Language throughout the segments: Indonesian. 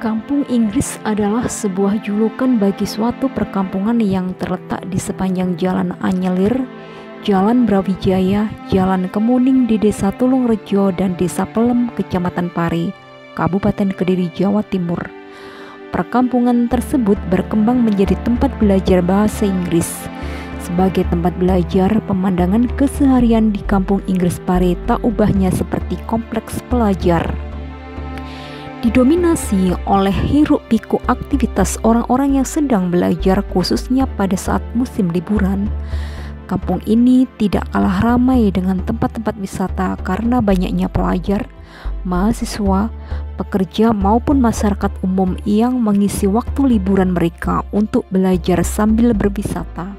Kampung Inggris adalah sebuah julukan bagi suatu perkampungan yang terletak di sepanjang Jalan Anyelir, Jalan Brawijaya, Jalan Kemuning di Desa Tulung Rejo dan Desa Pelem, Kecamatan Pari, Kabupaten Kediri, Jawa Timur. Perkampungan tersebut berkembang menjadi tempat belajar bahasa Inggris. Sebagai tempat belajar, pemandangan keseharian di Kampung Inggris Pari tak ubahnya seperti kompleks pelajar didominasi oleh hiruk pikuk aktivitas orang-orang yang sedang belajar khususnya pada saat musim liburan. Kampung ini tidak kalah ramai dengan tempat-tempat wisata karena banyaknya pelajar, mahasiswa, pekerja maupun masyarakat umum yang mengisi waktu liburan mereka untuk belajar sambil berwisata.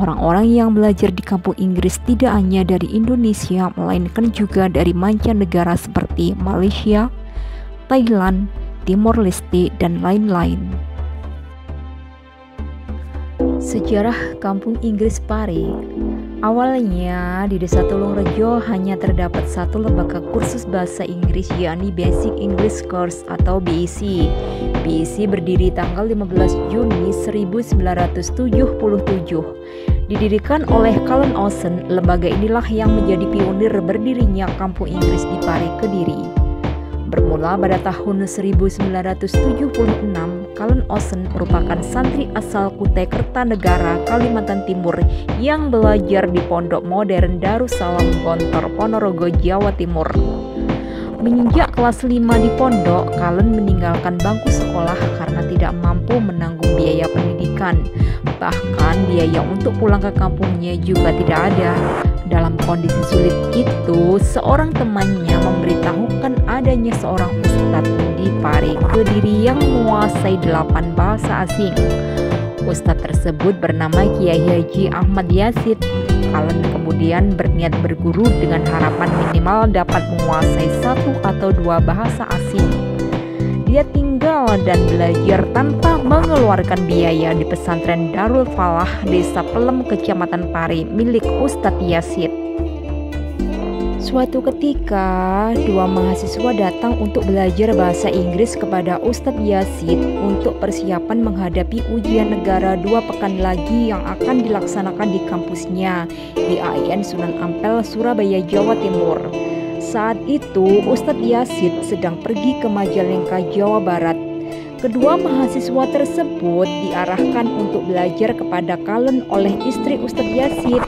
Orang-orang yang belajar di kampung Inggris tidak hanya dari Indonesia, melainkan juga dari mancanegara seperti Malaysia, Thailand, Timor Leste, dan lain-lain. Sejarah Kampung Inggris Pare Awalnya di Desa Tulung Rejo hanya terdapat satu lembaga kursus bahasa Inggris yakni Basic English Course atau BEC. BEC berdiri tanggal 15 Juni 1977. Didirikan oleh Cullen Ocean, lembaga inilah yang menjadi pionir berdirinya Kampung Inggris di Pare Kediri. Bermula pada tahun 1976, Kalen Osen merupakan santri asal Kutai Kertanegara, Kalimantan Timur yang belajar di Pondok Modern Darussalam Gontor Ponorogo, Jawa Timur. Menginjak kelas 5 di pondok, Kalen meninggalkan bangku sekolah karena tidak mampu menanggung biaya pendidikan. Bahkan biaya untuk pulang ke kampungnya juga tidak ada. Dalam kondisi sulit itu, seorang temannya memberitahukan adanya seorang ustadz di Pare Kediri yang menguasai delapan bahasa asing. Ustadz tersebut bernama Kiai Haji Ahmad Yasid. Kalen kemudian berniat berguru dengan harapan minimal dapat menguasai satu atau dua bahasa asing dia tinggal dan belajar tanpa mengeluarkan biaya di pesantren Darul Falah, Desa Pelem, Kecamatan Pari, milik Ustadz Yasid. Suatu ketika, dua mahasiswa datang untuk belajar bahasa Inggris kepada Ustadz Yasid untuk persiapan menghadapi ujian negara dua pekan lagi yang akan dilaksanakan di kampusnya di AIN Sunan Ampel, Surabaya, Jawa Timur. Saat itu, Ustadz Yasid sedang pergi ke Majalengka, Jawa Barat. Kedua mahasiswa tersebut diarahkan untuk belajar kepada Kalen oleh istri Ustadz Yasid.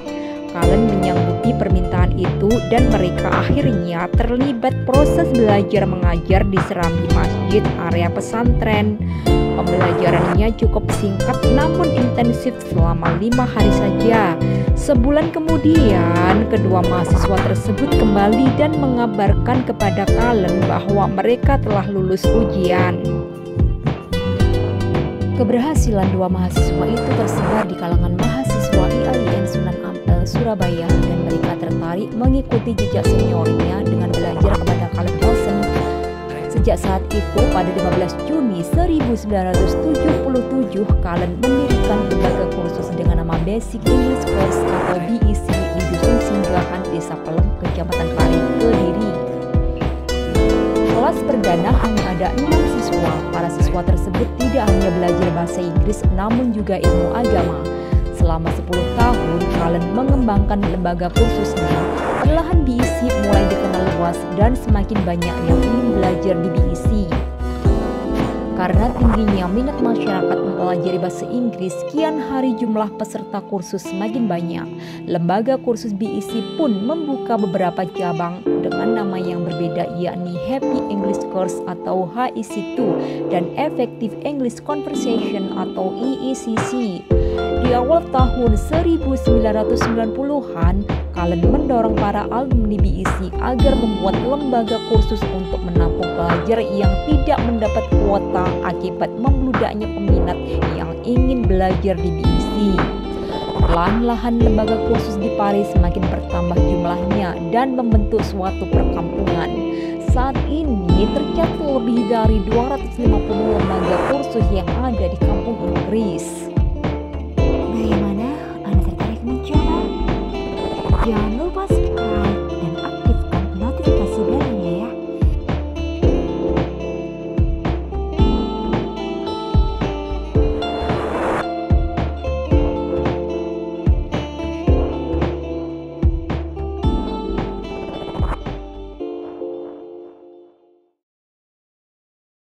Kalen menyanggupi permintaan itu dan mereka akhirnya terlibat proses belajar mengajar di serambi masjid area pesantren. Pembelajarannya cukup singkat namun intensif selama lima hari saja. Sebulan kemudian, kedua mahasiswa tersebut kembali dan mengabarkan kepada Kalen bahwa mereka telah lulus ujian. Keberhasilan dua mahasiswa itu tersebar di kalangan mahasiswa IAIN Sunan Ampel, Surabaya dan mereka tertarik mengikuti jejak seniornya dengan belajar Sejak saat itu, pada 15 Juni 1977, Kalen mendirikan lembaga kursus dengan nama Basic English Course atau BEC di Dusun Singgahan, Desa Pelem, Kecamatan Pari, Kediri. Kelas perdana hanya ada enam siswa. Para siswa tersebut tidak hanya belajar bahasa Inggris, namun juga ilmu agama. Selama 10 tahun, Kalen mengembangkan lembaga kursusnya. Perlahan BEC mulai dikenal luas dan semakin banyak yang ingin belajar di BEC. Karena tingginya minat masyarakat mempelajari bahasa Inggris, kian hari jumlah peserta kursus semakin banyak. Lembaga kursus BEC pun membuka beberapa cabang dengan nama yang berbeda yakni Happy English Course atau HEC2 dan Effective English Conversation atau EECC. Di awal tahun 1990-an, Kalen mendorong para alumni BEC agar membuat lembaga kursus untuk menampung pelajar yang tidak mendapat kuota akibat membludaknya peminat yang ingin belajar di BEC. Perlahan-lahan lembaga kursus di Paris semakin bertambah jumlahnya dan membentuk suatu perkampungan. Saat ini tercatat lebih dari 250 lembaga kursus yang ada di kampung Inggris. Yani